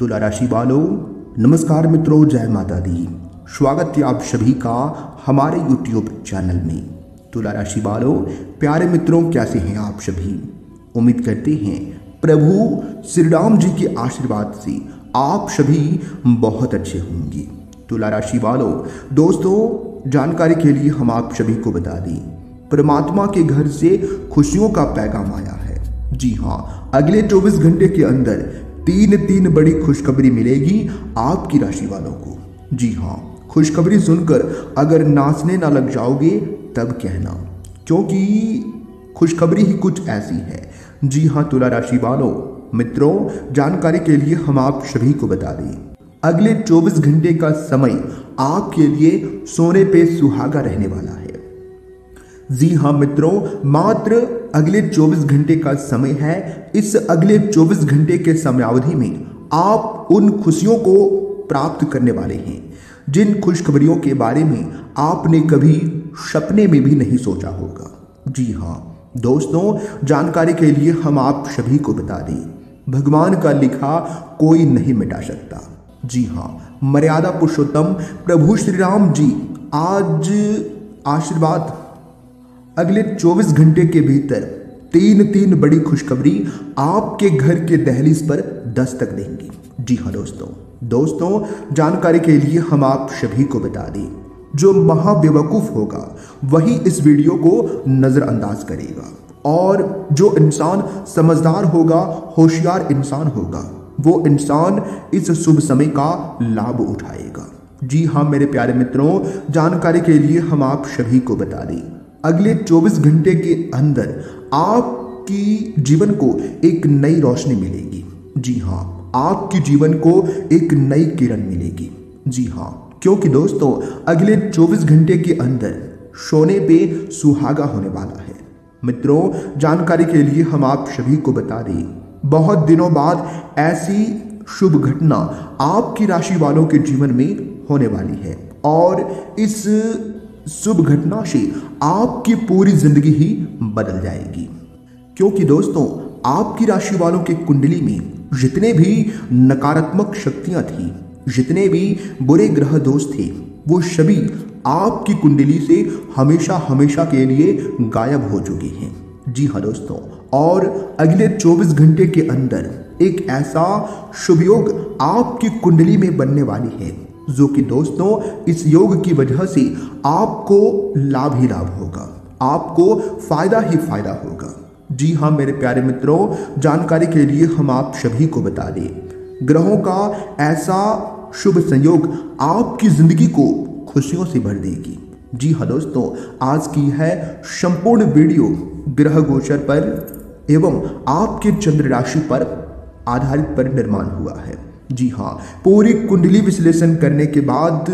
तुला राशि वालों, नमस्कार मित्रों, जय माता दी। स्वागत है आप सभी का हमारे यूट्यूब चैनल में। तुला राशि वालों, प्यारे मित्रों, कैसे हैं आप सभी? उम्मीद करते हैं, प्रभु श्री राम जी के आशीर्वाद से आप सभी बहुत अच्छे होंगे। तुला राशि वालों, दोस्तों, जानकारी के लिए हम आप सभी को बता दें, परमात्मा के घर से खुशियों का पैगाम आया है। जी हाँ अगले 24 घंटे के अंदर तीन तीन बड़ी खुशखबरी मिलेगी आपकी राशि वालों को। जी हाँ खुशखबरी सुनकर अगर नाचने ना लग जाओगे, तब कहना, क्योंकि खुशखबरी ही कुछ ऐसी है। जी हाँ तुला राशि वालों, मित्रों, जानकारी के लिए हम आप सभी को बता दें, अगले 24 घंटे का समय आपके लिए सोने पे सुहागा रहने वाला है जी हाँ मित्रों, मात्र अगले 24 घंटे का समय है। इस अगले 24 घंटे के समयावधि में आप उन खुशियों को प्राप्त करने वाले हैं, जिन खुशखबरियों के बारे में आपने कभी सपने में भी नहीं सोचा होगा। जी हाँ दोस्तों, जानकारी के लिए हम आप सभी को बता दें, भगवान का लिखा कोई नहीं मिटा सकता। जी हाँ मर्यादा पुरुषोत्तम, प्रभु श्री राम जी, आज आशीर्वाद अगले 24 घंटे के भीतर तीन तीन बड़ी खुशखबरी आपके घर के दहलीज पर दस्तक देंगी। जी हाँ दोस्तों दोस्तों, जानकारी के लिए हम आप सभी को बता दें, जो महाबेवकूफ होगा, वही इस वीडियो को नजरअंदाज करेगा और जो इंसान समझदार होगा, होशियार इंसान होगा, वो इंसान इस शुभ समय का लाभ उठाएगा। जी हाँ मेरे प्यारे मित्रों, जानकारी के लिए हम आप सभी को बता दें अगले 24 घंटे के अंदर आपकी जीवन को एक नई रोशनी मिलेगी। जी हाँ आपकी जीवन को एक नई किरण मिलेगी। जी हाँ क्योंकि दोस्तों, अगले 24 घंटे के अंदर सोने पे सुहागा होने वाला है। मित्रों, जानकारी के लिए हम आप सभी को बता दें, बहुत दिनों बाद ऐसी शुभ घटना आपकी राशि वालों के जीवन में होने वाली है। और इस शुभ घटना से आपकी पूरी ज़िंदगी ही बदल जाएगी। क्योंकि दोस्तों, आपकी राशि वालों की कुंडली में जितने भी नकारात्मक शक्तियाँ थी, जितने भी बुरे ग्रह दोष थे, वो सभी आपकी कुंडली से हमेशा हमेशा के लिए गायब हो चुके हैं। जी हाँ दोस्तों, और अगले 24 घंटे के अंदर एक ऐसा शुभ योग आपकी कुंडली में बनने वाली है। जो कि दोस्तों, इस योग की वजह से आपको लाभ ही लाभ होगा। आपको फ़ायदा ही फ़ायदा होगा। जी हाँ मेरे प्यारे मित्रों, जानकारी के लिए हम आप सभी को बता दें, ग्रहों का ऐसा शुभ संयोग आपकी ज़िंदगी को खुशियों से भर देगी। जी हाँ दोस्तों, आज की है संपूर्ण वीडियो ग्रह गोचर पर एवं आपके चंद्र राशि पर आधारित पर निर्माण हुआ है। जी हाँ पूरी कुंडली विश्लेषण करने के बाद,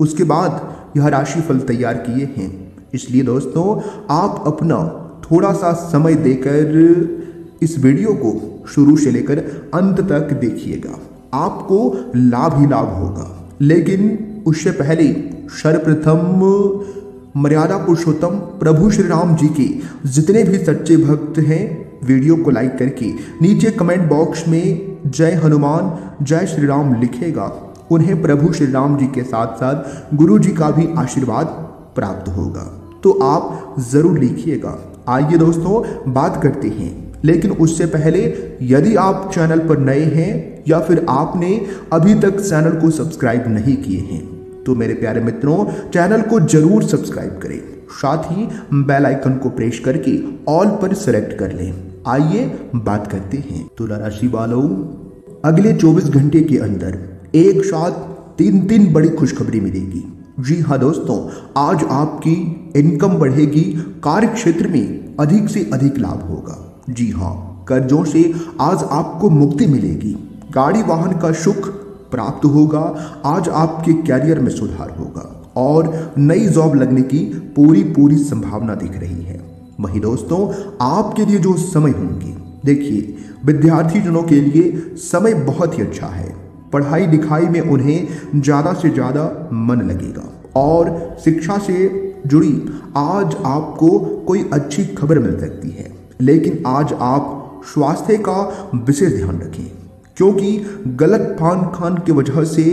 उसके बाद यह राशि फल तैयार किए हैं। इसलिए दोस्तों, आप अपना थोड़ा सा समय देकर इस वीडियो को शुरू से लेकर अंत तक देखिएगा। आपको लाभ ही लाभ होगा। लेकिन उससे पहले सर्वप्रथम मर्यादा पुरुषोत्तम प्रभु श्री राम जी के जितने भी सच्चे भक्त हैं, वीडियो को लाइक करके नीचे कमेंट बॉक्स में जय हनुमान, जय श्री राम लिखेगा। उन्हें प्रभु श्री राम जी के साथ साथ गुरु जी का भी आशीर्वाद प्राप्त होगा। तो आप ज़रूर लिखिएगा। आइए दोस्तों, बात करते हैं। लेकिन उससे पहले, यदि आप चैनल पर नए हैं या फिर आपने अभी तक चैनल को सब्सक्राइब नहीं किए हैं तो मेरे प्यारे मित्रों, चैनल को ज़रूर सब्सक्राइब करें। साथ ही बेल आइकन को प्रेस करके ऑल पर सेलेक्ट कर लें। आइए बात करते हैं तुला राशि वालों। अगले 24 घंटे के अंदर एक साथ तीन तीन बड़ी खुशखबरी मिलेगी। जी हाँ दोस्तों, आज आपकी इनकम बढ़ेगी कार्य क्षेत्र में अधिक से अधिक लाभ होगा। जी हाँ कर्जों से आज आपको मुक्ति मिलेगी। गाड़ी वाहन का सुख प्राप्त होगा, आज आपके कैरियर में सुधार होगा और नई जॉब लगने की पूरी पूरी संभावना दिख रही है। वही दोस्तों, आपके लिए जो समय होंगे, देखिए विद्यार्थी जनों के लिए समय बहुत ही अच्छा है। पढ़ाई लिखाई में उन्हें ज़्यादा से ज़्यादा मन लगेगा। और शिक्षा से जुड़ी आज आपको कोई अच्छी खबर मिल सकती है। लेकिन आज आप स्वास्थ्य का विशेष ध्यान रखें, क्योंकि गलत पान खान की वजह से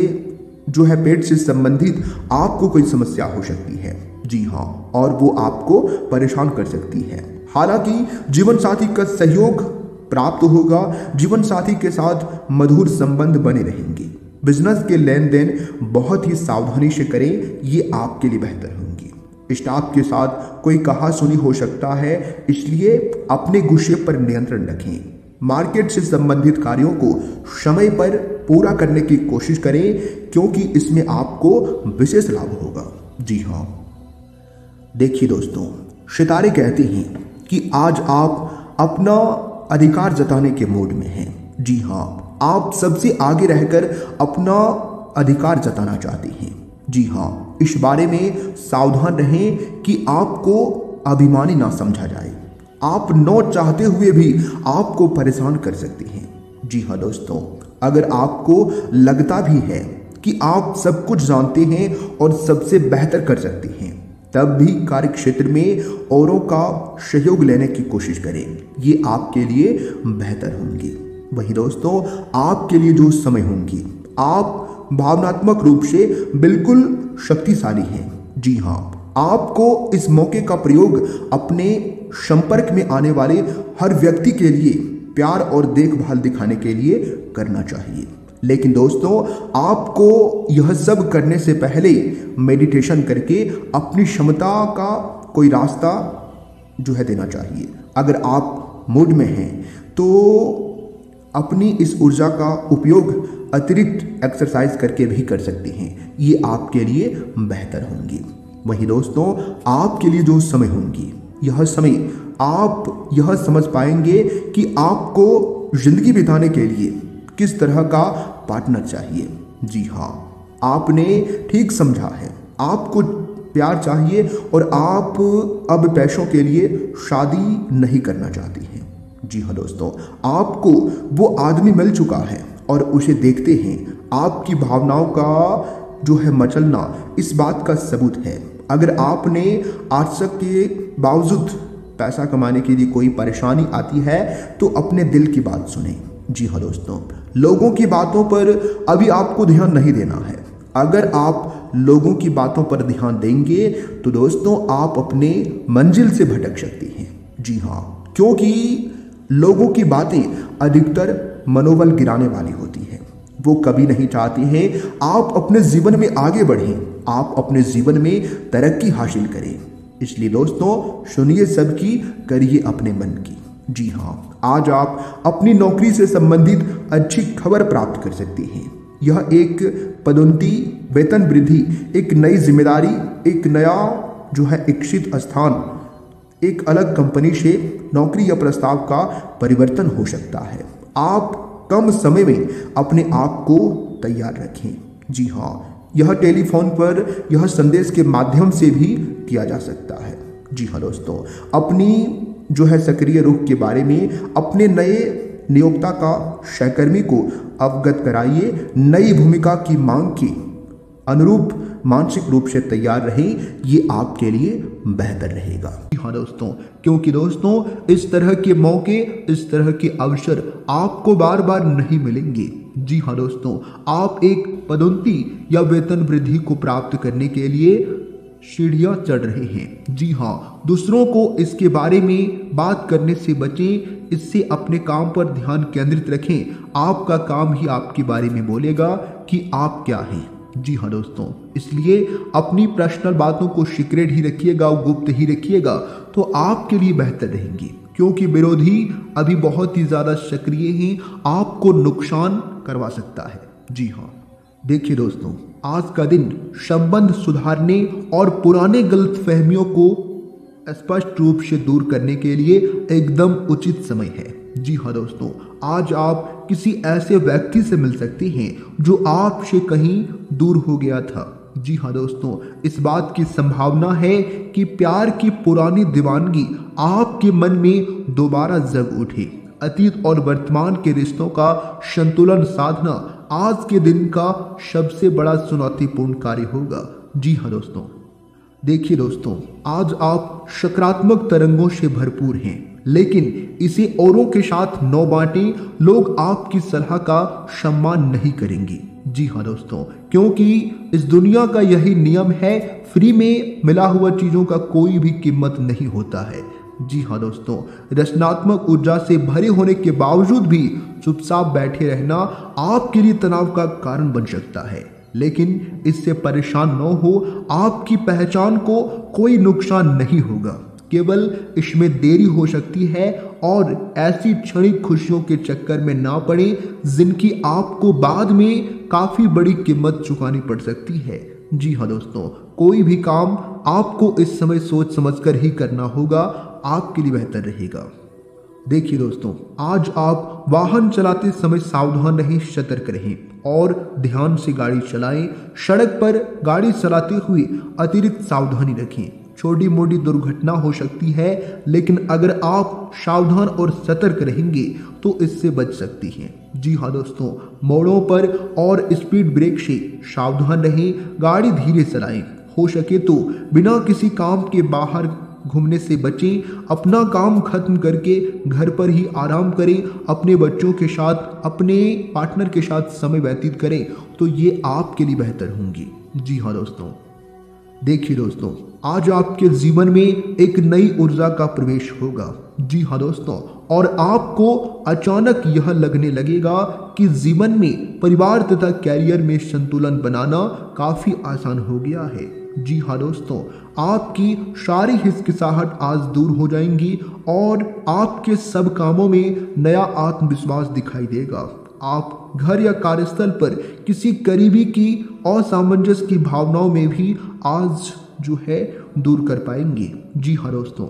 जो है पेट से संबंधित आपको कोई समस्या हो सकती है। जी हाँ और वो आपको परेशान कर सकती है। हालाँकि जीवन साथी का सहयोग प्राप्त होगा जीवन साथी के साथ मधुर संबंध बने रहेंगे। बिज़नेस के लेन देन बहुत ही सावधानी से करें, ये आपके लिए बेहतर होंगी। स्टाफ के साथ कोई कहा सुनी हो सकता है, इसलिए अपने गुस्से पर नियंत्रण रखें। मार्केट से संबंधित कार्यों को समय पर पूरा करने की कोशिश करें, क्योंकि इसमें आपको विशेष लाभ होगा। जी हाँ। देखिए दोस्तों, सितारे कहते हैं कि आज आप अपना अधिकार जताने के मूड में हैं। जी हाँ आप सबसे आगे रहकर अपना अधिकार जताना चाहते हैं। जी हाँ इस बारे में सावधान रहें कि आपको अभिमानी ना समझा जाए। आप नौ चाहते हुए भी आपको परेशान कर सकते हैं। जी हाँ दोस्तों, अगर आपको लगता भी है कि आप सब कुछ जानते हैं और सबसे बेहतर कर सकते हैं तब भी कार्य क्षेत्र में औरों का सहयोग लेने की कोशिश करें। ये आपके लिए बेहतर होंगे। वही दोस्तों, आपके लिए जो समय होंगी, आप भावनात्मक रूप से बिल्कुल शक्तिशाली हैं। जी हाँ आपको इस मौके का प्रयोग अपने संपर्क में आने वाले हर व्यक्ति के लिए, प्यार और देखभाल दिखाने के लिए करना चाहिए। लेकिन दोस्तों, आपको यह सब करने से पहले मेडिटेशन करके अपनी क्षमता का कोई रास्ता जो है देना चाहिए। अगर आप मूड में हैं तो अपनी इस ऊर्जा का उपयोग अतिरिक्त एक्सरसाइज करके भी कर सकते हैं। ये आपके लिए बेहतर होंगी। वहीं दोस्तों, आपके लिए जो समय होंगी, यह समय आप यह समझ पाएँगे कि आपको ज़िंदगी बिताने के लिए किस तरह का पार्टनर चाहिए? जी हाँ आपने ठीक समझा है। आपको प्यार चाहिए और आप अब पैसों के लिए शादी नहीं करना चाहती हैं। जी हाँ दोस्तों, आपको वो आदमी मिल चुका है और उसे देखते हैं। आपकी भावनाओं का जो है मचलना इस बात का सबूत है। अगर आपने आज तक के बावजूद पैसा कमाने के लिए कोई परेशानी आती है तो अपने दिल की बात सुने। जी हाँ दोस्तों, लोगों की बातों पर अभी आपको ध्यान नहीं देना है। अगर आप लोगों की बातों पर ध्यान देंगे तो दोस्तों आप अपने मंजिल से भटक सकती हैं। जी हाँ क्योंकि लोगों की बातें अधिकतर मनोबल गिराने वाली होती हैं। वो कभी नहीं चाहती हैं, आप अपने जीवन में आगे बढ़ें, आप अपने जीवन में तरक्की हासिल करें। इसलिए दोस्तों, सुनिए सबकी, करिए अपने मन की। जी हाँ। आज आप अपनी नौकरी से संबंधित अच्छी खबर प्राप्त कर सकते हैं। यह एक पदोन्नति, वेतन वृद्धि, एक नई ज़िम्मेदारी, एक नया जो है इच्छित स्थान, एक अलग कंपनी से नौकरी या प्रस्ताव का परिवर्तन हो सकता है। आप कम समय में अपने आप को तैयार रखें। जी हाँ यह टेलीफोन पर यह संदेश के माध्यम से भी किया जा सकता है। जी हाँ दोस्तों, अपनी जो है सक्रिय रुख के बारे में अपने नए नियोक्ता का सहकर्मी को अवगत कराइए। नई भूमिका की मांग की अनुरूप मानसिक रूप से तैयार रहें। ये आपके लिए बेहतर रहेगा। हाँ दोस्तों, क्योंकि दोस्तों, इस तरह के मौके, इस तरह के अवसर आपको बार बार नहीं मिलेंगे। जी हाँ दोस्तों, आप एक पदोन्नति या वेतन वृद्धि को प्राप्त करने के लिए सीढ़ियाँ चढ़ रहे हैं। जी हाँ दूसरों को इसके बारे में बात करने से बचें, इससे अपने काम पर ध्यान केंद्रित रखें। आपका काम ही आपके बारे में बोलेगा कि आप क्या हैं। जी हाँ दोस्तों, इसलिए अपनी पर्सनल बातों को सीक्रेट ही रखिएगा, गुप्त ही रखिएगा तो आपके लिए बेहतर रहेंगे। क्योंकि विरोधी अभी बहुत ही ज़्यादा सक्रिय हैं, आपको नुकसान करवा सकता है। जी हाँ। देखिए दोस्तों, आज का दिन संबंध सुधारने और पुराने गलत फहमियों को स्पष्ट रूप से दूर करने के लिए एकदम उचित समय है। जी हाँ दोस्तों, आज आप किसी ऐसे व्यक्ति से मिल सकते हैं जो आपसे कहीं दूर हो गया था। जी हाँ दोस्तों, इस बात की संभावना है कि प्यार की पुरानी दीवानगी आपके मन में दोबारा जग उठे। अतीत और वर्तमान के रिश्तों का संतुलन साधना आज के दिन का सबसे बड़ा चुनौतीपूर्ण कार्य होगा। जी हाँ दोस्तों। देखिए दोस्तों, आज आप सकारात्मक तरंगों से भरपूर हैं, लेकिन इसे औरों के साथ नौ बांटें, लोग आपकी सलाह का सम्मान नहीं करेंगे। जी हाँ दोस्तों, क्योंकि इस दुनिया का यही नियम है, फ्री में मिला हुआ चीज़ों का कोई भी कीमत नहीं होता है। जी हाँ दोस्तों, रचनात्मक ऊर्जा से भरे होने के बावजूद भी चुपचाप बैठे रहना आपके लिए तनाव का कारण बन सकता है। लेकिन इससे परेशान न हो, आपकी पहचान को कोई नुकसान नहीं होगा। केवल इसमें देरी हो सकती है और ऐसी क्षणिक खुशियों के चक्कर में ना पड़े जिनकी आपको बाद में काफ़ी बड़ी कीमत चुकानी पड़ सकती है। जी हाँ दोस्तों, कोई भी काम आपको इस समय सोच समझकर ही करना होगा। आपके लिए बेहतर रहेगा। देखिए दोस्तों, आज आप वाहन चलाते समय सावधान रहें, सतर्क रहें और ध्यान से गाड़ी चलाएँ। सड़क पर गाड़ी चलाते हुए अतिरिक्त सावधानी रखें। छोटी मोटी दुर्घटना हो सकती है, लेकिन अगर आप सावधान और सतर्क रहेंगे तो इससे बच सकती हैं। जी हाँ दोस्तों, मोड़ों पर और स्पीड ब्रेक से सावधान रहें, गाड़ी धीरे चलाएँ। हो सके तो बिना किसी काम के बाहर घूमने से बचें, अपना काम खत्म करके घर पर ही आराम करें, अपने बच्चों के साथ, अपने पार्टनर के साथ समय व्यतीत करें तो ये आपके लिए बेहतर होंगी। जी हाँ दोस्तों। देखिए दोस्तों, आज आपके जीवन में एक नई ऊर्जा का प्रवेश होगा। जी हाँ दोस्तों, और आपको अचानक यह लगने लगेगा कि जीवन में परिवार तथा कैरियर में संतुलन बनाना काफ़ी आसान हो गया है। जी हाँ दोस्तों, आपकी सारी हिचकिचाहट आज दूर हो जाएँगी और आपके सब कामों में नया आत्मविश्वास दिखाई देगा। आप घर या कार्यस्थल पर किसी करीबी की असामंजस्य की भावनाओं में भी आज जो है दूर कर पाएँगे। जी हाँ दोस्तों।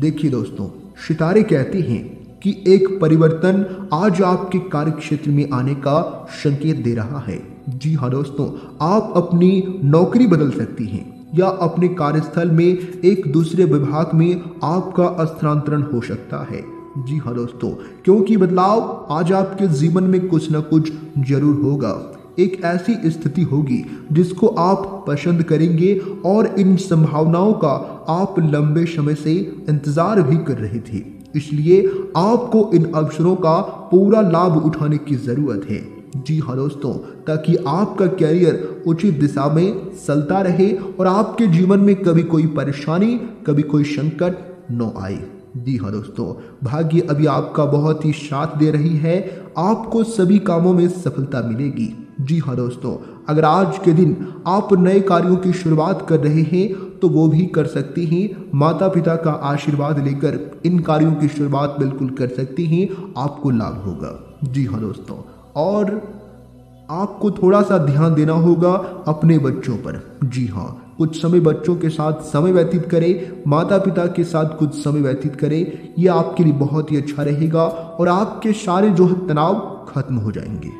देखिए दोस्तों, सितारे कहते हैं कि एक परिवर्तन आज आपके कार्य क्षेत्र में आने का संकेत दे रहा है। जी हाँ दोस्तों, आप अपनी नौकरी बदल सकती हैं, या अपने कार्यस्थल में एक दूसरे विभाग में आपका स्थानांतरण हो सकता है। जी हाँ दोस्तों, क्योंकि बदलाव आज आपके जीवन में कुछ ना कुछ ज़रूर होगा। एक ऐसी स्थिति होगी जिसको आप पसंद करेंगे और इन संभावनाओं का आप लंबे समय से इंतज़ार भी कर रहे थे। इसलिए आपको इन अवसरों का पूरा लाभ उठाने की ज़रूरत है। जी हाँ दोस्तों, ताकि आपका कैरियर उचित दिशा में चलता रहे और आपके जीवन में कभी कोई परेशानी, कभी कोई संकट न आए। जी हाँ दोस्तों, भाग्य अभी आपका बहुत ही साथ दे रही है, आपको सभी कामों में सफलता मिलेगी। जी हाँ दोस्तों, अगर आज के दिन आप नए कार्यों की शुरुआत कर रहे हैं तो वो भी कर सकती हैं। माता पिता का आशीर्वाद लेकर इन कार्यों की शुरुआत बिल्कुल कर सकती हैं, आपको लाभ होगा। जी हाँ दोस्तों और आपको थोड़ा सा ध्यान देना होगा अपने बच्चों पर। जी हाँ कुछ समय बच्चों के साथ समय व्यतीत करें माता पिता के साथ कुछ समय व्यतीत करें, यह आपके लिए बहुत ही अच्छा रहेगा और आपके सारे जो है तनाव खत्म हो जाएँगे।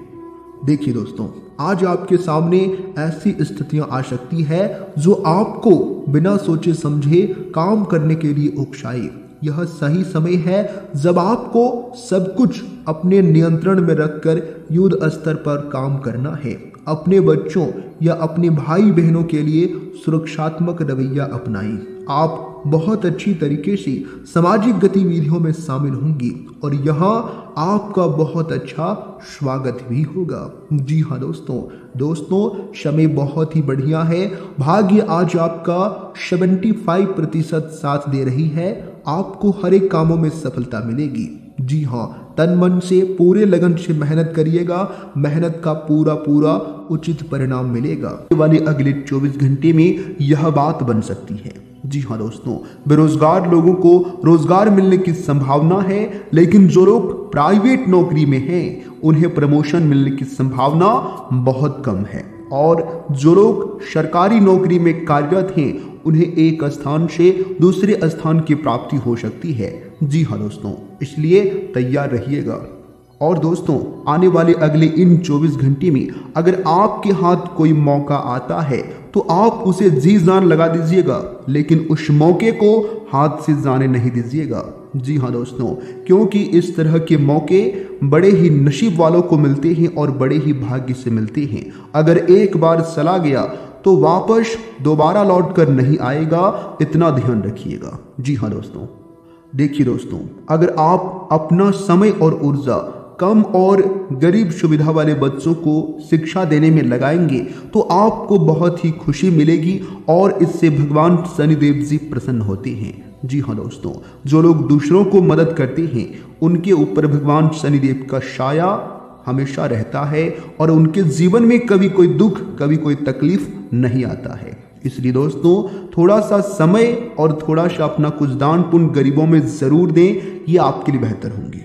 देखिए दोस्तों, आज आपके सामने ऐसी स्थितियाँ आ सकती है जो आपको बिना सोचे समझे काम करने के लिए उकसाए। यह सही समय है जब आपको सब कुछ अपने नियंत्रण में रखकर युद्ध स्तर पर काम करना है। अपने बच्चों या अपने भाई बहनों के लिए सुरक्षात्मक रवैया अपनाएँ। आप बहुत अच्छी तरीके से सामाजिक गतिविधियों में शामिल होंगी और यहाँ आपका बहुत अच्छा स्वागत भी होगा। जी हाँ दोस्तों दोस्तों, समय बहुत ही बढ़िया है। भाग्य आज आपका 75 प्रतिशत साथ दे रही है। आपको हर एक कामों में सफलता मिलेगी। जी हाँ तन मन से पूरे लगन से मेहनत करिएगा। मेहनत का पूरा पूरा उचित परिणाम मिलेगा। वाले अगले 24 घंटे में यह बात बन सकती है। जी हाँ दोस्तों, बेरोजगार लोगों को रोज़गार मिलने की संभावना है, लेकिन जो लोग प्राइवेट नौकरी में हैं, उन्हें प्रमोशन मिलने की संभावना बहुत कम है। और जो लोग सरकारी नौकरी में कार्यरत हैं उन्हें एक स्थान से दूसरे स्थान की प्राप्ति हो सकती है। जी हाँ दोस्तों, इसलिए तैयार रहिएगा। और दोस्तों, आने वाले अगले इन 24 घंटे में अगर आपके हाथ कोई मौका आता है तो आप उसे जी जान लगा दीजिएगा, लेकिन उस मौके को हाथ से जाने नहीं दीजिएगा। जी हाँ दोस्तों, क्योंकि इस तरह के मौके बड़े ही नसीब वालों को मिलते हैं और बड़े ही भाग्य से मिलते हैं। अगर एक बार चला गया तो वापस दोबारा लौट कर नहीं आएगा, इतना ध्यान रखिएगा। जी हाँ दोस्तों, देखिए दोस्तों, अगर आप अपना समय और ऊर्जा कम और गरीब सुविधा वाले बच्चों को शिक्षा देने में लगाएँगे तो आपको बहुत ही खुशी मिलेगी और इससे भगवान शनिदेव जी प्रसन्न होते हैं। जी हाँ दोस्तों, जो लोग दूसरों को मदद करते हैं, उनके ऊपर भगवान शनिदेव का छाया हमेशा रहता है और उनके जीवन में कभी कोई दुख, कभी कोई तकलीफ़ नहीं आता है। इसलिए दोस्तों थोड़ा सा समय और थोड़ा सा अपना कुछ दान पुण्य गरीबों में ज़रूर दें, ये आपके लिए बेहतर होंगे।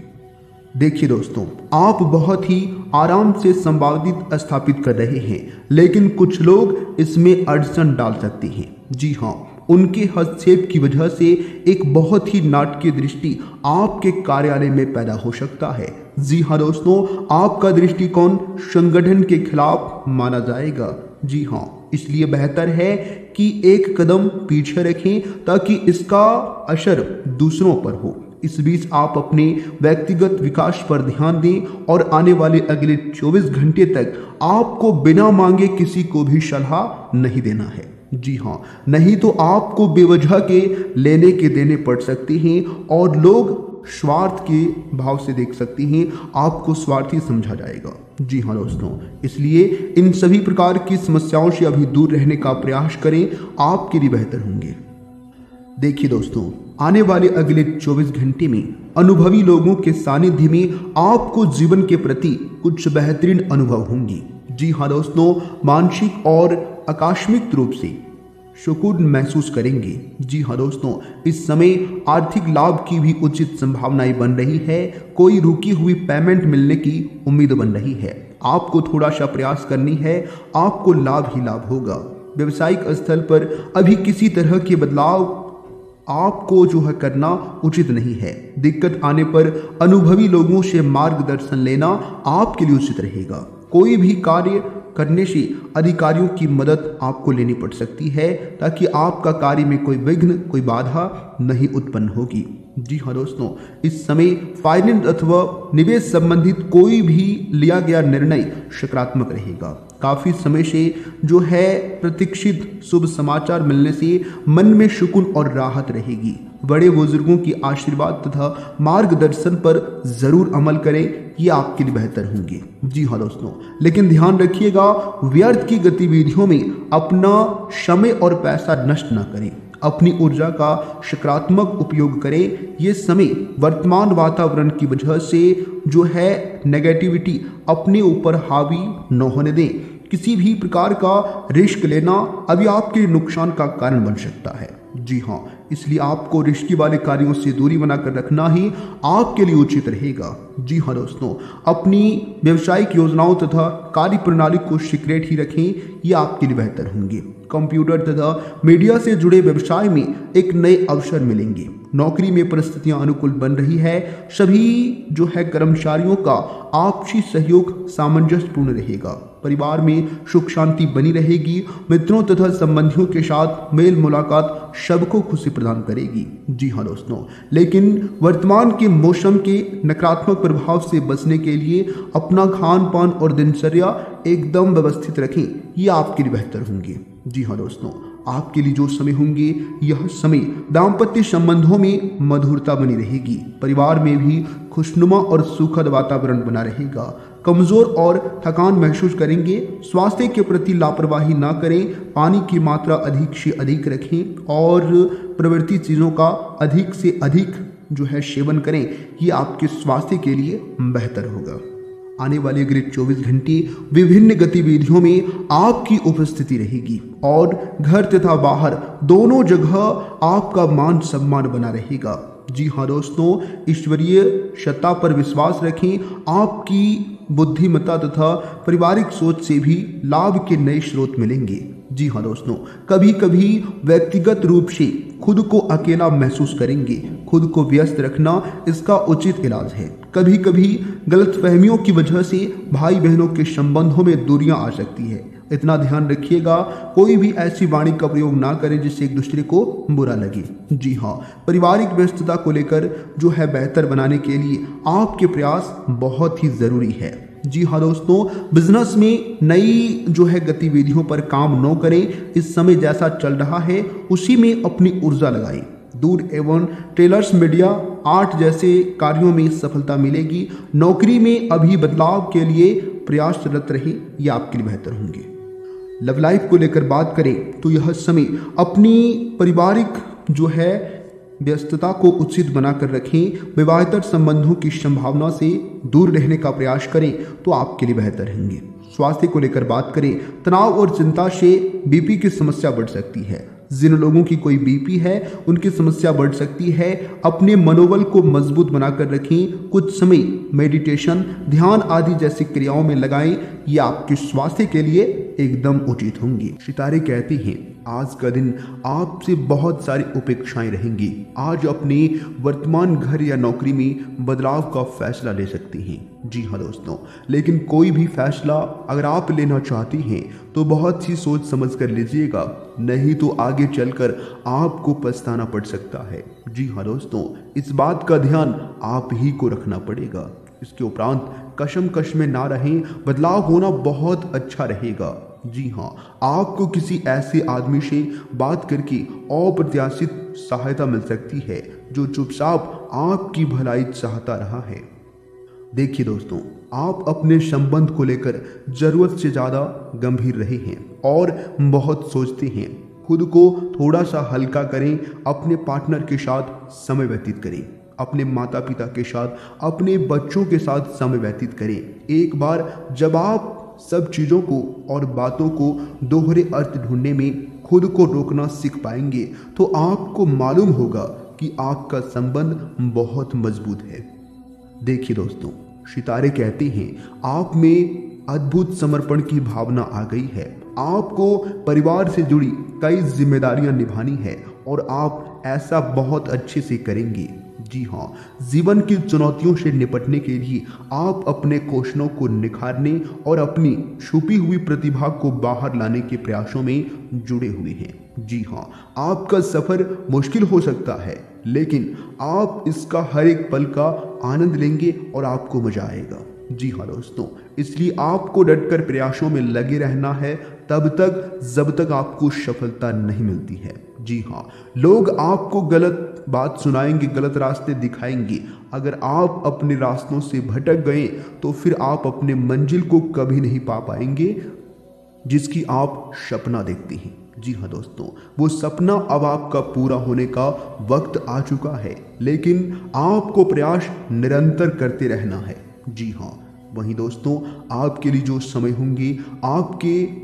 देखिए दोस्तों, आप बहुत ही आराम से संवादित स्थापित कर रहे हैं, लेकिन कुछ लोग इसमें अड़चन डाल सकते हैं। जी हाँ उनके हस्तक्षेप की वजह से एक बहुत ही नाटकीय दृष्टि आपके कार्यालय में पैदा हो सकता है। जी हाँ दोस्तों, आपका दृष्टिकोण संगठन के खिलाफ माना जाएगा। जी हाँ इसलिए बेहतर है कि एक कदम पीछे रखें ताकि इसका असर दूसरों पर हो। इस बीच आप अपने व्यक्तिगत विकास पर ध्यान दें और आने वाले अगले 24 घंटे तक आपको बिना मांगे किसी को भी सलाह नहीं देना है। जी हाँ नहीं तो आपको बेवजह के लेने के देने पड़ सकते हैं और लोग स्वार्थ के भाव से देख सकते हैं। आपको स्वार्थी समझा जाएगा। जी हाँ दोस्तों, इसलिए इन सभी प्रकार की समस्याओं से अभी दूर रहने का प्रयास करें, आपके लिए बेहतर होंगे। देखिए दोस्तों, आने वाले अगले 24 घंटे में अनुभवी लोगों के सानिध्य में आपको जीवन के प्रति कुछ बेहतरीन अनुभव होंगी। जी हाँ दोस्तों, मानसिक और आकस्मिक रूप से सुकून महसूस करेंगे, जी हाँ दोस्तों, इस समय आर्थिक लाभ की भी उचित संभावनाएँ बन रही है। कोई रुकी हुई पेमेंट मिलने की उम्मीद बन रही है। आपको थोड़ा सा प्रयास करनी है, आपको लाभ ही लाभ होगा। व्यवसायिक स्थल पर अभी किसी तरह के बदलाव आपको जो है करना उचित नहीं है। दिक्कत आने पर अनुभवी लोगों से मार्गदर्शन लेना आपके लिए उचित रहेगा। कोई भी कार्य करने से अधिकारियों की मदद आपको लेनी पड़ सकती है, ताकि आपका कार्य में कोई विघ्न, कोई बाधा नहीं उत्पन्न होगी। जी हाँ दोस्तों, इस समय फाइनेंस अथवा निवेश संबंधित कोई भी लिया गया निर्णय सकारात्मक रहेगा। काफ़ी समय से जो है, प्रतीक्षित शुभ समाचार मिलने से मन में सुकून और राहत रहेगी। बड़े बुज़ुर्गों की आशीर्वाद तथा मार्गदर्शन पर ज़रूर अमल करें, ये आपके लिए बेहतर होंगे। जी हाँ दोस्तों, लेकिन ध्यान रखिएगा, व्यर्थ की गतिविधियों में अपना समय और पैसा नष्ट ना करें। अपनी ऊर्जा का सकारात्मक उपयोग करें। ये समय वर्तमान वातावरण की वजह से जो है नेगेटिविटी अपने ऊपर हावी न होने दें। किसी भी प्रकार का रिस्क लेना अभी आपके नुकसान का कारण बन सकता है। जी हाँ इसलिए आपको रिश्ते वाले कार्यों से दूरी बनाकर रखना ही आपके लिए उचित रहेगा। जी हाँ दोस्तों, अपनी व्यवसायिक योजनाओं तथा कार्य प्रणाली को सीक्रेट ही रखें, ये आपके लिए बेहतर होंगे। कंप्यूटर तथा मीडिया से जुड़े व्यवसाय में एक नए अवसर मिलेंगे। नौकरी में परिस्थितियाँ अनुकूल बन रही है। सभी जो है कर्मचारियों का आपसी सहयोग सामंजस्यपूर्ण रहेगा। परिवार में सुख शांति बनी रहेगी। मित्रों तथा संबंधियों के साथ मेल मुलाकात सबको खुशी प्रदान करेगी। जी हाँ दोस्तों, लेकिन वर्तमान के मौसम के नकारात्मक प्रभाव से बचने के लिए अपना खान पान और दिनचर्या एकदम व्यवस्थित रखें, ये आपके लिए बेहतर होंगे। जी हाँ दोस्तों आपके लिए जो समय होंगे, यह समय दाम्पत्य संबंधों में मधुरता बनी रहेगी। परिवार में भी खुशनुमा और सुखद वातावरण बना रहेगा। कमज़ोर और थकान महसूस करेंगे। स्वास्थ्य के प्रति लापरवाही ना करें। पानी की मात्रा अधिक से अधिक रखें और प्रवृत्ति चीज़ों का अधिक से अधिक जो है सेवन करें। ये आपके स्वास्थ्य के लिए बेहतर होगा। आने वाले अगले 24 घंटे विभिन्न गतिविधियों में आपकी उपस्थिति रहेगी और घर तथा बाहर दोनों जगह आपका मान सम्मान बना रहेगा। जी हाँ दोस्तों, ईश्वरीय सत्ता पर विश्वास रखें। आपकी बुद्धिमत्ता तथा पारिवारिक सोच से भी लाभ के नए स्रोत मिलेंगे। जी हाँ दोस्तों कभी कभी व्यक्तिगत रूप से खुद को अकेला महसूस करेंगे। खुद को व्यस्त रखना इसका उचित इलाज है। कभी कभी गलत फहमियों की वजह से भाई बहनों के संबंधों में दूरियाँ आ सकती है। इतना ध्यान रखिएगा, कोई भी ऐसी वाणी का प्रयोग ना करें जिससे एक दूसरे को बुरा लगे। जी हाँ पारिवारिक व्यस्तता को लेकर जो है बेहतर बनाने के लिए आपके प्रयास बहुत ही ज़रूरी है। जी हाँ दोस्तों, बिज़नेस में नई जो है गतिविधियों पर काम न करें। इस समय जैसा चल रहा है, उसी में अपनी ऊर्जा लगाएँ। दूर एवं ट्रेलर्स मीडिया आर्ट जैसे कार्यों में सफलता मिलेगी। नौकरी में अभी बदलाव के लिए प्रयासरत रहें ये आपके लिए बेहतर होंगे। लव लाइफ को लेकर बात करें तो यह समय अपनी पारिवारिक जो है, व्यस्तता को उचित बनाकर रखें, विवाहितर संबंधों की संभावना से दूर रहने का प्रयास करें तो आपके लिए बेहतर रहेंगे स्वास्थ्य को लेकर बात करें, तनाव और चिंता से बीपी की समस्या बढ़ सकती है। जिन लोगों की कोई बीपी है, उनकी समस्या बढ़ सकती है। अपने मनोबल को मज़बूत बनाकर रखें। कुछ समय मेडिटेशन ध्यान आदि जैसी क्रियाओं में लगाएँ। ये आपके स्वास्थ्य के लिए एकदम उचित होंगी। सितारे कहती हैं आज का दिन आपसे बहुत सारी उपेक्षाएँ रहेंगी। आज अपने वर्तमान घर या नौकरी में बदलाव का फैसला ले सकती हैं। जी हाँ दोस्तों, लेकिन कोई भी फैसला अगर आप लेना चाहती हैं तो बहुत सी सोच समझ कर लीजिएगा, नहीं तो आगे चलकर आपको पछताना पड़ सकता है। जी हाँ दोस्तों, इस बात का ध्यान आप ही को रखना पड़ेगा। इसके उपरांत कशम कश में ना रहें, बदलाव होना बहुत अच्छा रहेगा। जी हाँ आपको किसी ऐसे आदमी से बात करके अप्रत्याशित सहायता मिल सकती है, जो चुपचाप आपकी भलाई चाहता रहा है। देखिए दोस्तों, आप अपने संबंध को लेकर ज़रूरत से ज़्यादा गंभीर रहे हैं और बहुत सोचते हैं। खुद को थोड़ा सा हल्का करें, अपने पार्टनर के साथ समय व्यतीत करें, अपने माता पिता के साथ, अपने बच्चों के साथ समय व्यतीत करें। एक बार जब आप सब चीज़ों को और बातों को दोहरे अर्थ ढूँढने में खुद को रोकना सीख पाएँगे। तो आपको मालूम होगा कि आपका संबंध बहुत मज़बूत है। देखिए दोस्तों, सितारे कहते हैं, आप में अद्भुत समर्पण की भावना आ गई है। आपको परिवार से जुड़ी कई जिम्मेदारियाँ निभानी है और आप ऐसा बहुत अच्छे से करेंगे। जी हाँ जीवन की चुनौतियों से निपटने के लिए आप अपने कौशलों को निखारने और अपनी छुपी हुई प्रतिभा को बाहर लाने के प्रयासों में जुड़े हुए हैं। जी हाँ आपका सफ़र मुश्किल हो सकता है, लेकिन आप इसका हर एक पल का आनंद लेंगे और आपको मज़ा आएगा। जी हाँ दोस्तों, इसलिए आपको डटकर प्रयासों में लगे रहना है, तब तक, जब तक आपको सफलता नहीं मिलती है। जी हाँ लोग आपको गलत बात सुनाएँगे, गलत रास्ते दिखाएँगे। अगर आप अपने रास्तों से भटक गए तो फिर आप अपने मंजिल को कभी नहीं पा पाएँगे, जिसकी आप सपना देखते हैं। जी हाँ दोस्तों, वो सपना अब आपका पूरा होने का वक्त आ चुका है, लेकिन आपको प्रयास निरंतर करते रहना है। जी हाँ वहीं दोस्तों, आपके लिए जो समय होंगे, आपके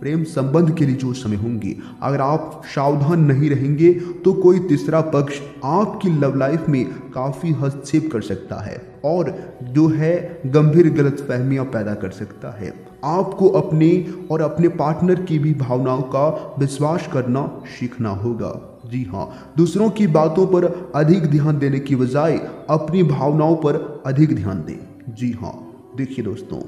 प्रेम संबंध के लिए जो समय होंगे। अगर आप सावधान नहीं रहेंगे तो कोई तीसरा पक्ष आपकी लव लाइफ में काफ़ी हस्तक्षेप कर सकता है और जो है गंभीर गलत फहमियाँ पैदा कर सकता है। आपको अपने और अपने पार्टनर की भी भावनाओं का विश्वास करना सीखना होगा। जी हाँ दूसरों की बातों पर अधिक ध्यान देने की बजाय अपनी भावनाओं पर अधिक ध्यान दें। जी हाँ देखिए दोस्तों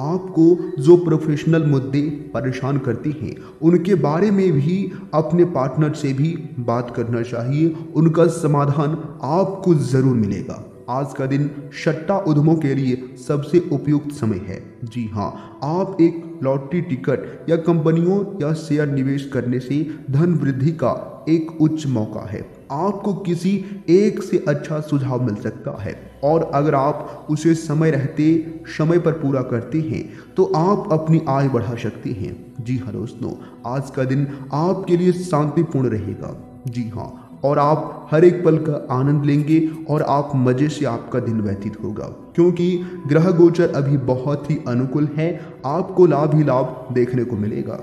आपको जो प्रोफेशनल मुद्दे परेशान करते हैं, उनके बारे में भी अपने पार्टनर से भी बात करना चाहिए। उनका समाधान आपको ज़रूर मिलेगा। आज का दिन सट्टा उद्यमों के लिए सबसे उपयुक्त समय है। जी हाँ आप एक लॉटरी टिकट या कंपनियों या शेयर निवेश करने से धन वृद्धि का एक उच्च मौका है। आपको किसी एक से अच्छा सुझाव मिल सकता है। और अगर आप उसे समय रहते, समय पर पूरा करते हैं तो आप अपनी आय बढ़ा सकते हैं। जी हाँ दोस्तों, आज का दिन आपके लिए शांतिपूर्ण रहेगा। जी हाँ और आप हर एक पल का आनंद लेंगे और आप मज़े से आपका दिन व्यतीत होगा। क्योंकि ग्रह गोचर अभी बहुत ही अनुकूल है, आपको लाभ ही लाभ देखने को मिलेगा।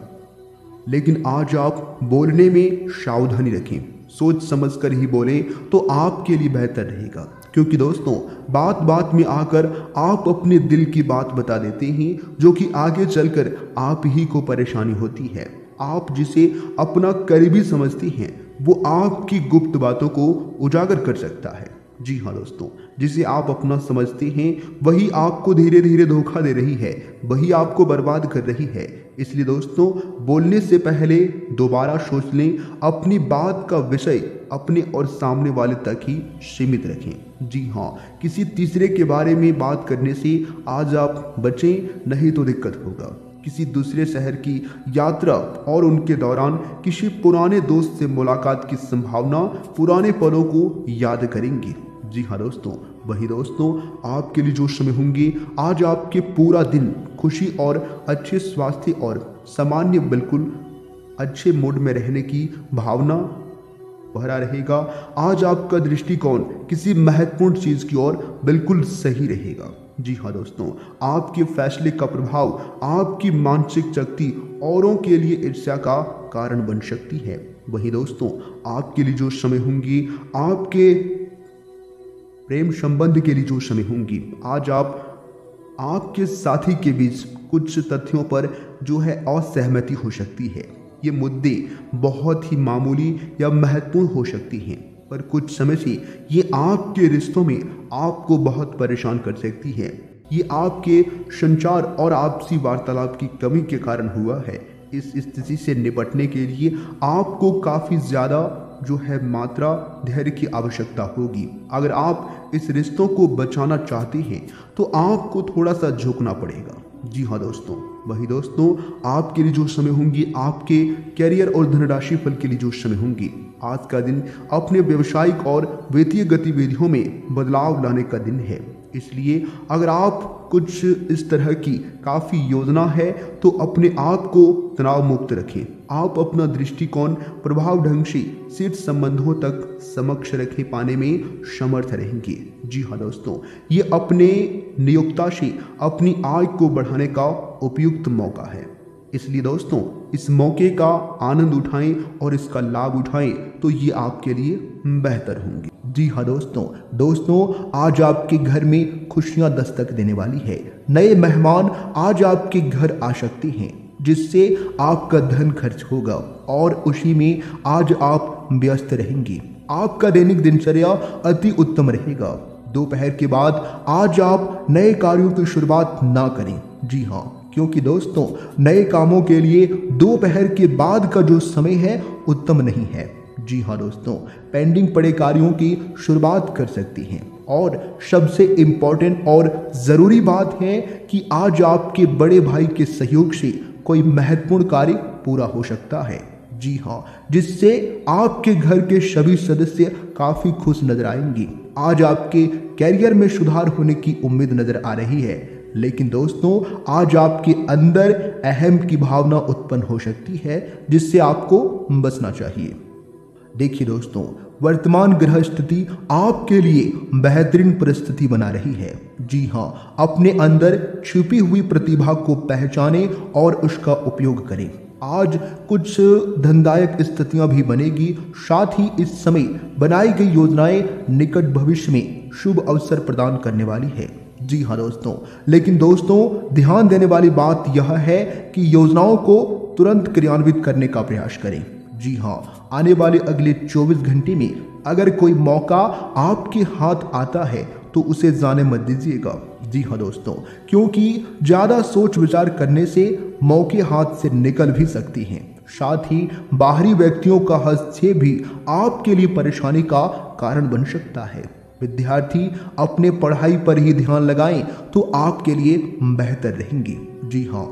लेकिन आज आप बोलने में सावधानी रखें। सोच समझ कर ही बोलें तो आपके लिए बेहतर रहेगा। क्योंकि दोस्तों, बात बात में आकर आप अपने दिल की बात बता देते हैं, जो कि आगे चलकर आप ही को परेशानी होती है। आप जिसे अपना करीबी समझती हैं, वो आपकी गुप्त बातों को उजागर कर सकता है। जी हाँ दोस्तों, जिसे आप अपना समझते हैं, वही आपको धीरे धीरे धोखा दे रही है, वही आपको बर्बाद कर रही है। इसलिए दोस्तों, बोलने से पहले दोबारा सोच लें, अपनी बात का विषय अपने और सामने वाले तक ही सीमित रखें। जी हाँ किसी तीसरे के बारे में बात करने से आज आप बचें, नहीं तो दिक्कत होगा। किसी दूसरे शहर की यात्रा और उनके दौरान किसी पुराने दोस्त से मुलाकात की संभावना पुराने पलों को याद करेंगे। जी हाँ दोस्तों, वही दोस्तों, आपके लिए जो समय होंगे। आज आपके पूरा दिन खुशी और अच्छे स्वास्थ्य और सामान्य बिल्कुल अच्छे मूड में रहने की भावना भरा रहेगा। आज आपका दृष्टिकोण किसी महत्वपूर्ण चीज़ की ओर बिल्कुल सही रहेगा। जी हाँ दोस्तों, आपके फैसले का प्रभाव, आपकी मानसिक शक्ति औरों के लिए ईर्ष्या का कारण बन सकती है। वही दोस्तों, आपके लिए जो समय होंगी, आपके प्रेम संबंध के लिए जो समय होंगी, आज आप, आपके साथी के बीच कुछ तथ्यों पर जो है असहमति हो सकती है। ये मुद्दे बहुत ही मामूली या महत्वपूर्ण हो सकती हैं। पर कुछ समय से ये आपके रिश्तों में आपको बहुत परेशान कर सकती है। ये आपके संचार और आपसी वार्तालाप की कमी के कारण हुआ है। इस स्थिति से निपटने के लिए आपको काफ़ी ज़्यादा जो है मात्रा धैर्य की आवश्यकता होगी। अगर आप इस रिश्तों को बचाना चाहते हैं तो आपको थोड़ा सा झुकना पड़ेगा। जी हाँ दोस्तों। वही दोस्तों, आपके लिए जो समय होंगी, आपके कैरियर और धनराशि फल के लिए जो समय होंगी, आज का दिन अपने व्यवसायिक और वित्तीय गतिविधियों में बदलाव लाने का दिन है। इसलिए अगर आप कुछ इस तरह की काफ़ी योजना है तो अपने आप को तनाव मुक्त रखें। आप अपना दृष्टिकोण प्रभाव ढंग से सिर्फ़ संबंधों तक समक्ष रखे पाने में समर्थ रहेंगे। जी हाँ दोस्तों, ये अपने नियोक्ता से अपनी आय को बढ़ाने का उपयुक्त मौका है। इसलिए दोस्तों, इस मौके का आनंद उठाएँ और इसका लाभ उठाएँ तो ये आपके लिए बेहतर होंगे। जी हाँ दोस्तों दोस्तों, आज आपके घर में खुशियाँ दस्तक देने वाली है। नए मेहमान आज आपके घर आ सकते हैं, जिससे आपका धन खर्च होगा और उसी में आज आप व्यस्त रहेंगे। आपका दैनिक दिनचर्या अति उत्तम रहेगा। दोपहर के बाद आज आप नए कार्यों की शुरुआत ना करें। जी हाँ क्योंकि दोस्तों, नए कामों के लिए दोपहर के बाद का जो समय है, उत्तम नहीं है। जी हाँ दोस्तों पेंडिंग पड़े कार्यों की शुरुआत कर सकती हैं। और सबसे इम्पोर्टेंट और ज़रूरी बात है कि आज आपके बड़े भाई के सहयोग से कोई महत्वपूर्ण कार्य पूरा हो सकता है। जी हाँ जिससे आपके घर के सभी सदस्य काफ़ी खुश नज़र आएँगे। आज आपके कैरियर में सुधार होने की उम्मीद नज़र आ रही है। लेकिन दोस्तों, आज आपके अंदर अहम की भावना उत्पन्न हो सकती है, जिससे आपको बचना चाहिए। देखिए दोस्तों, वर्तमान ग्रह स्थिति आपके लिए बेहतरीन परिस्थिति बना रही है। जी हाँ अपने अंदर छुपी हुई प्रतिभा को पहचाने और उसका उपयोग करें। आज कुछ धनदायक स्थितियाँ भी बनेगी, साथ ही इस समय बनाई गई योजनाएँ निकट भविष्य में शुभ अवसर प्रदान करने वाली है। जी हाँ दोस्तों, लेकिन दोस्तों, ध्यान देने वाली बात यह है कि योजनाओं को तुरंत क्रियान्वित करने का प्रयास करें। जी हाँ आने वाले अगले 24 घंटे में अगर कोई मौका आपके हाथ आता है तो उसे जाने मत दीजिएगा। जी हाँ दोस्तों, क्योंकि ज़्यादा सोच विचार करने से मौके हाथ से निकल भी सकती हैं। साथ ही बाहरी व्यक्तियों का हस्तक्षेप भी आपके लिए परेशानी का कारण बन सकता है। विद्यार्थी अपने पढ़ाई पर ही ध्यान लगाएँ तो आपके लिए बेहतर रहेंगे। जी हाँ।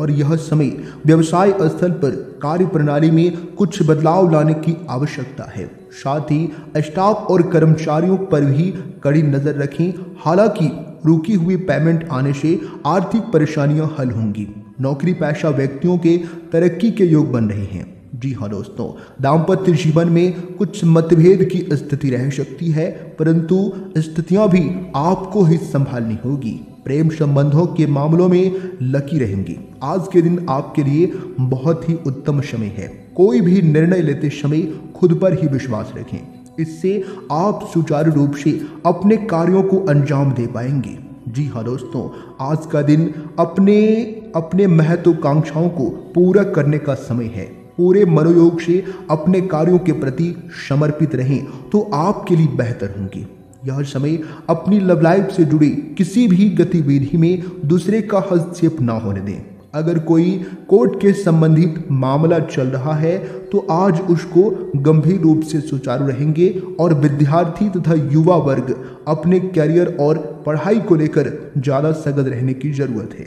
और यह समय व्यवसाय स्थल पर कार्य प्रणाली में कुछ बदलाव लाने की आवश्यकता है। साथ ही स्टाफ और कर्मचारियों पर भी कड़ी नज़र रखें। हालाँकि रुकी हुई पेमेंट आने से आर्थिक परेशानियाँ हल होंगी। नौकरी पेशा व्यक्तियों के तरक्की के योग बन रहे हैं। जी हाँ दोस्तों, दाम्पत्य जीवन में कुछ मतभेद की स्थिति रह सकती है, परंतु स्थितियाँ भी आपको ही संभालनी होगी। प्रेम संबंधों के मामलों में लकी रहेंगी। आज के दिन आपके लिए बहुत ही उत्तम समय है। कोई भी निर्णय लेते समय खुद पर ही विश्वास रखें। इससे आप सुचारू रूप से अपने कार्यों को अंजाम दे पाएँगे। जी हाँ दोस्तों, आज का दिन अपने अपने महत्वाकांक्षाओं को पूरा करने का समय है। पूरे मनोयोग से अपने कार्यों के प्रति समर्पित रहें तो आपके लिए बेहतर होंगे। यह समय, अपनी लव लाइफ से जुड़ी किसी भी गतिविधि में दूसरे का हस्तक्षेप ना होने दें। अगर कोई कोर्ट के संबंधित मामला चल रहा है तो आज उसको गंभीर रूप से सुचारू रहेंगे और विद्यार्थी तथा युवा वर्ग अपने करियर और पढ़ाई को लेकर ज़्यादा सगद रहने की ज़रूरत है।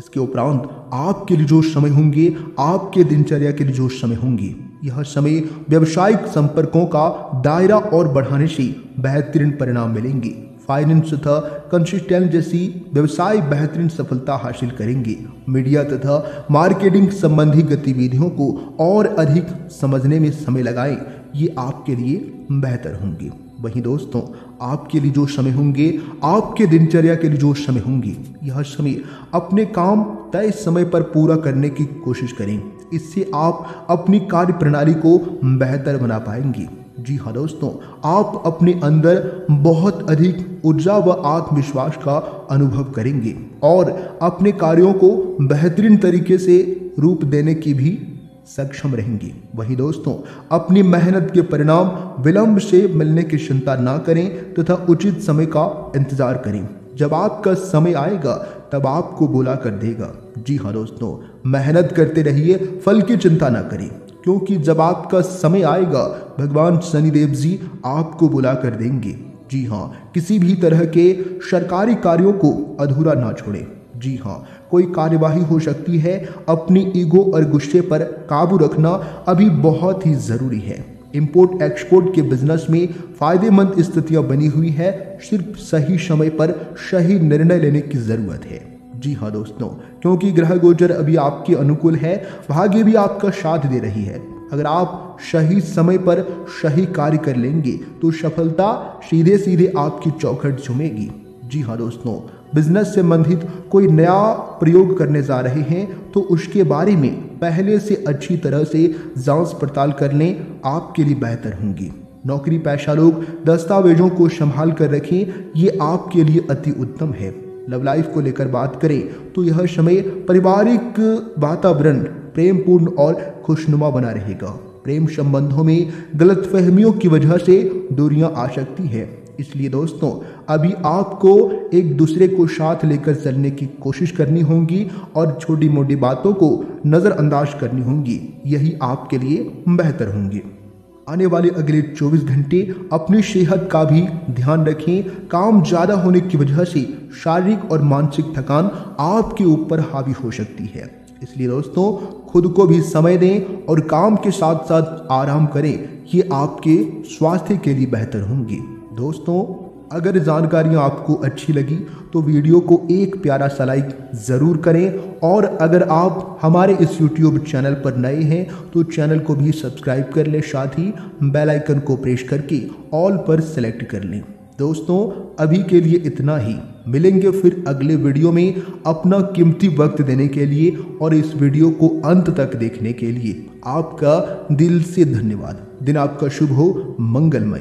इसके उपरांत आपके लिए जो समय होंगे, आपके दिनचर्या के लिए जो समय होंगे, यह समय व्यवसायिक संपर्कों का दायरा और बढ़ाने से बेहतरीन परिणाम मिलेंगे। फाइनेंस तथा कंसिस्टेंट जैसी व्यवसाय बेहतरीन सफलता हासिल करेंगे। मीडिया तथा मार्केटिंग संबंधी गतिविधियों को और अधिक समझने में समय लगाएँ। ये आपके लिए बेहतर होंगे। वहीं दोस्तों, आपके लिए जो समय होंगे, आपके दिनचर्या के लिए जो समय होंगे, यह समय अपने काम तय समय पर पूरा करने की कोशिश करें। इससे आप अपनी कार्य प्रणाली को बेहतर बना पाएँगे। जी हाँ दोस्तों, आप अपने अंदर बहुत अधिक ऊर्जा व आत्मविश्वास का अनुभव करेंगे और अपने कार्यों को बेहतरीन तरीके से रूप देने की भी सक्षम रहेंगे। वही दोस्तों, अपनी मेहनत के परिणाम विलंब से मिलने की चिंता ना करें तथा तो उचित समय का इंतज़ार करें। जब आपका समय आएगा, तब आपको बुला कर देगा। जी हाँ दोस्तों, मेहनत करते रहिए, फल की चिंता ना करें। क्योंकि जब आपका समय आएगा, भगवान शनिदेव जी आपको बुला कर देंगे। जी हाँ किसी भी तरह के सरकारी कार्यों को अधूरा ना छोड़ें। जी हाँ कोई कार्यवाही हो सकती है, अपनी ईगो और गुस्से पर काबू रखना अभी बहुत ही ज़रूरी है। इंपोर्ट एक्सपोर्ट के बिज़नेस में फ़ायदेमंद स्थितियाँ बनी हुई है, सिर्फ़ सही समय पर सही निर्णय लेने की ज़रूरत है। जी हाँ दोस्तों, क्योंकि ग्रह गोचर अभी आपके अनुकूल है, भाग्य भी आपका साथ दे रही है। अगर आप सही समय पर सही कार्य कर लेंगे तो सफलता सीधे सीधे आपकी चौखट झुमेगी। जी हाँ दोस्तों बिज़नेस संबंधित कोई नया प्रयोग करने जा रहे हैं तो उसके बारे में पहले से अच्छी तरह से जाँच पड़ताल कर लें, आपके लिए बेहतर होंगी। नौकरी पेशा लोग दस्तावेजों को संभाल कर रखें, ये आपके लिए अति उत्तम है। लव लाइफ को लेकर बात करें तो यह समय पारिवारिक वातावरण प्रेमपूर्ण और खुशनुमा बना रहेगा। प्रेम संबंधों में गलत फहमियों की वजह से दूरियाँ आ सकती है। इसलिए दोस्तों, अभी आपको एक दूसरे को साथ लेकर चलने की कोशिश करनी होगी और छोटी मोटी बातों को नज़रअंदाज करनी होगी। यही आपके लिए बेहतर होंगे। आने वाले अगले 24 घंटे अपनी सेहत का भी ध्यान रखें। काम ज़्यादा होने की वजह से शारीरिक और मानसिक थकान आपके ऊपर हावी हो सकती है। इसलिए दोस्तों, खुद को भी समय दें और काम के साथ साथ आराम करें। ये आपके स्वास्थ्य के लिए बेहतर होंगे। दोस्तों, अगर जानकारियाँ आपको अच्छी लगी तो वीडियो को एक प्यारा सा लाइक ज़रूर करें। और अगर आप हमारे इस यूट्यूब चैनल पर नए हैं तो चैनल को भी सब्सक्राइब कर लें, साथ ही बेल आइकन को प्रेस करके ऑल पर सेलेक्ट कर लें। दोस्तों, अभी के लिए इतना ही। मिलेंगे फिर अगले वीडियो में अपना कीमती वक्त देने के लिए और इस वीडियो को अंत तक देखने के लिए। आपका दिल से धन्यवाद। दिन आपका शुभ हो, मंगलमय।